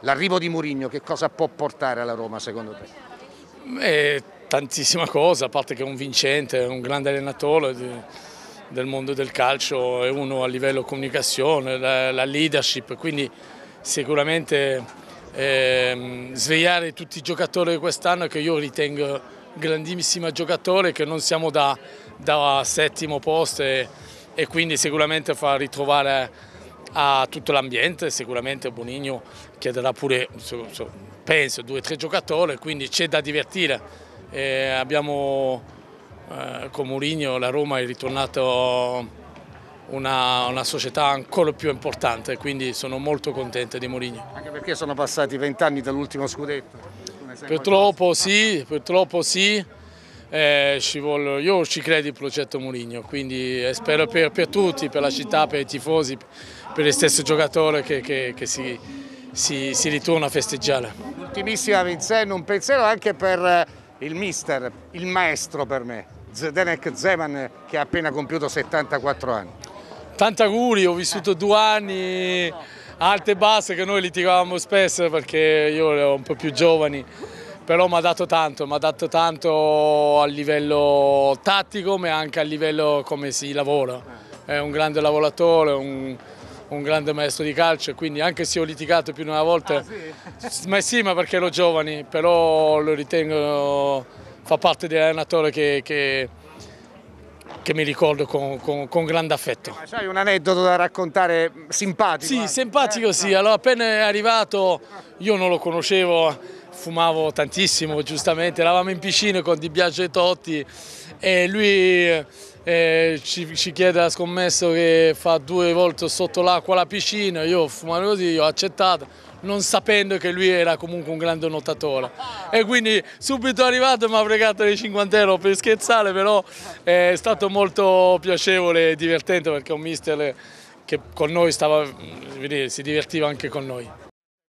l'arrivo di Mourinho che cosa può portare alla Roma secondo te? Eh, tantissima cosa, a parte che è un vincente, è un grande allenatore del mondo del calcio, è uno a livello comunicazione, la, la leadership, quindi sicuramente eh, svegliare tutti i giocatori di quest'anno che io ritengo grandissimi giocatori, che non siamo da, da settimo posto e, e quindi sicuramente fa ritrovare a tutto l'ambiente, sicuramente Bonigno chiederà pure, penso, due o tre giocatori, quindi c'è da divertire. E abbiamo eh, con Mourinho la Roma è ritornato una, una, società ancora più importante, quindi sono molto contento di Mourinho. Anche perché sono passati vent'anni dall'ultimo scudetto. Purtroppo sì, purtroppo sì. Eh, ci vuole, io ci credo nel progetto Mourinho, quindi eh, spero per, per, tutti, per la città, per i tifosi, per gli stessi giocatori che, che, che si, si, si, ritorna a festeggiare. Ultimissima Vincenzo, un pensiero anche per eh, il mister, il maestro per me, Zdenek Zeman che ha appena compiuto 74 anni. Tanti auguri, ho vissuto due anni alte e basse che noi litigavamo spesso perché io ero un po' più giovani però mi ha dato tanto, mi ha dato tanto a livello tattico ma anche a livello come si lavora. È un grande lavoratore, un, un grande maestro di calcio, quindi anche se ho litigato più di una volta, ah, sì? ma sì, ma perché ero giovani, però lo ritengo, fa parte dell'allenatore che, che, che, mi ricordo con, con, con grande affetto. Ma c'hai un aneddoto da raccontare simpatico? Sì, anche. simpatico eh? sì, allora appena è arrivato io non lo conoscevo, fumavo tantissimo giustamente, eravamo in piscina con Di Biagio e Totti e lui eh, ci, ci, chiede la scommesso che fa due volte sotto l'acqua la piscina, io ho fumato così, ho accettato, non sapendo che lui era comunque un grande nuotatore. E quindi subito arrivato mi ha fregato le 50 euro per scherzare, però è stato molto piacevole e divertente perché un mister che con noi stava, si divertiva anche con noi.